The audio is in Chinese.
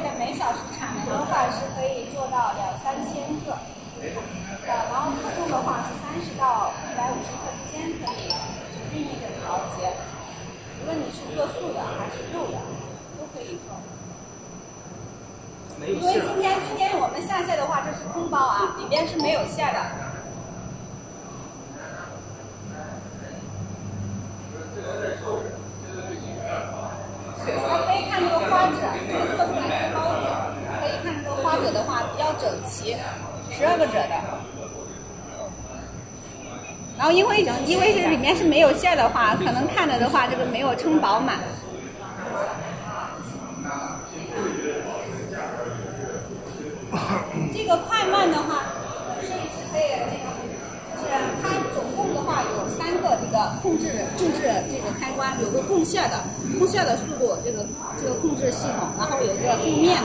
的每小时产能的话是可以做到两三千克，呃，然后克重的话是三十到一百五十克之间可以指定一个调节。无论你是做素的还是肉的，都可以做。因为今天今天我们下线的话，这是空包啊，里边是没有馅的。可以做出来是包子，可以看这个的话比较整齐，十二个褶的。然后因为因为这里面是没有馅的话，可能看着的话这个没有撑饱满。这个快慢的话，设计师可以那个，就是它总共的话有三个这个控制控制这个开关，有个控线的控线的速度，这个这个控制系统，然后有个供面。